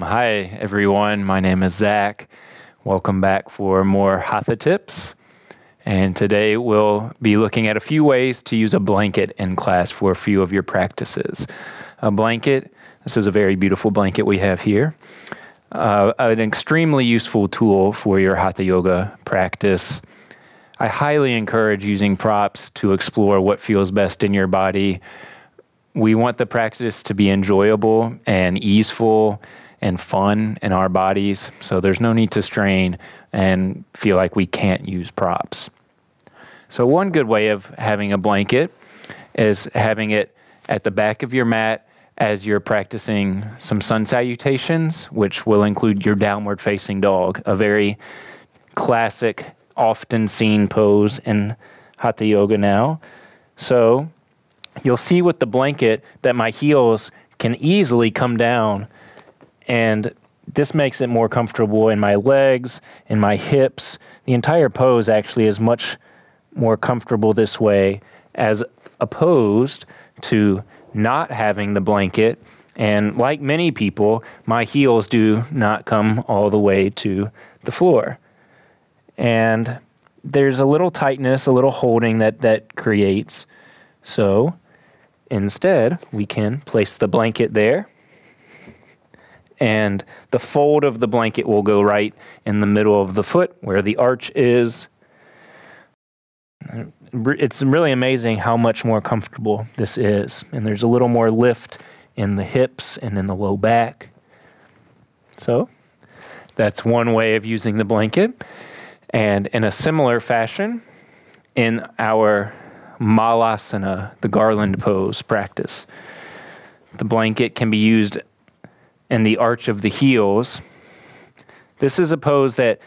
Hi, everyone. My name is Zac. Welcome back for more Hatha tips. And today we'll be looking at a few ways to use a blanket in class for a few of your practices. A blanket, this is a very beautiful blanket we have here. Uh, an extremely useful tool for your Hatha Yoga practice. I highly encourage using props to explore what feels best in your body we want the practice to be enjoyable and easeful and fun in our bodies. So there's no need to strain and feel like we can't use props. So, one good way of having a blanket is having it at the back of your mat as you're practicing some sun salutations, which will include your downward facing dog, a very classic, often seen pose in Hatha Yoga now. So, you'll see with the blanket that my heels can easily come down and this makes it more comfortable in my legs, in my hips. The entire pose actually is much more comfortable this way as opposed to not having the blanket. And like many people, my heels do not come all the way to the floor. And there's a little tightness, a little holding that that creates. So Instead, we can place the blanket there, and the fold of the blanket will go right in the middle of the foot where the arch is. It's really amazing how much more comfortable this is. And there's a little more lift in the hips and in the low back. So, that's one way of using the blanket. And in a similar fashion, in our malasana, the garland pose practice. The blanket can be used in the arch of the heels. This is a pose that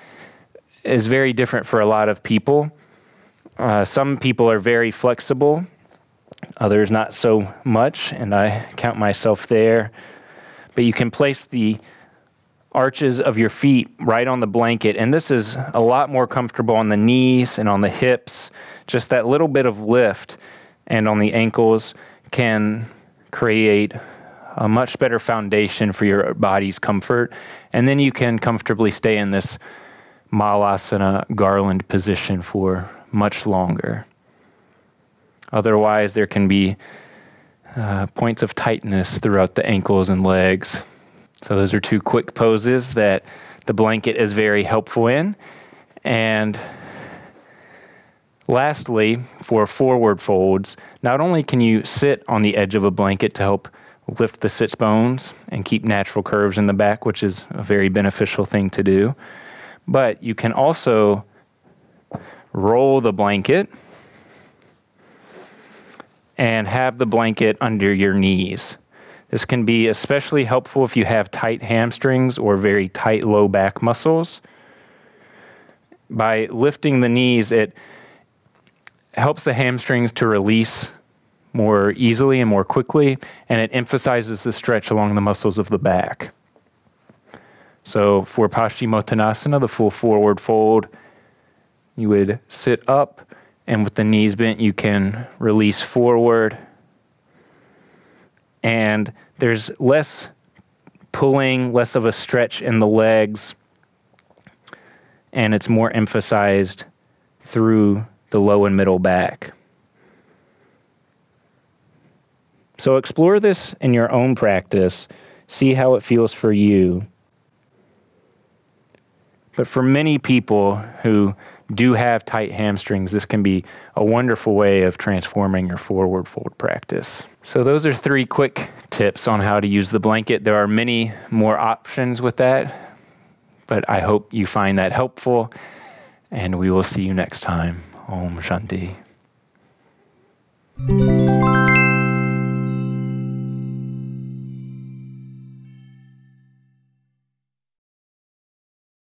is very different for a lot of people. Uh, some people are very flexible, others not so much, and I count myself there. But you can place the arches of your feet right on the blanket, and this is a lot more comfortable on the knees and on the hips just that little bit of lift and on the ankles can create a much better foundation for your body's comfort. And then you can comfortably stay in this malasana garland position for much longer. Otherwise, there can be uh, points of tightness throughout the ankles and legs. So, those are two quick poses that the blanket is very helpful in. And Lastly, for forward folds, not only can you sit on the edge of a blanket to help lift the sits bones and keep natural curves in the back, which is a very beneficial thing to do, but you can also roll the blanket and have the blanket under your knees. This can be especially helpful if you have tight hamstrings or very tight low back muscles. By lifting the knees, it helps the hamstrings to release more easily and more quickly, and it emphasizes the stretch along the muscles of the back. So for Paschimottanasana, the full forward fold, you would sit up, and with the knees bent, you can release forward. And there's less pulling, less of a stretch in the legs, and it's more emphasized through the low and middle back. So explore this in your own practice, see how it feels for you. But for many people who do have tight hamstrings, this can be a wonderful way of transforming your forward fold practice. So, those are three quick tips on how to use the blanket. There are many more options with that, but I hope you find that helpful, and we will see you next time. Om Shanti.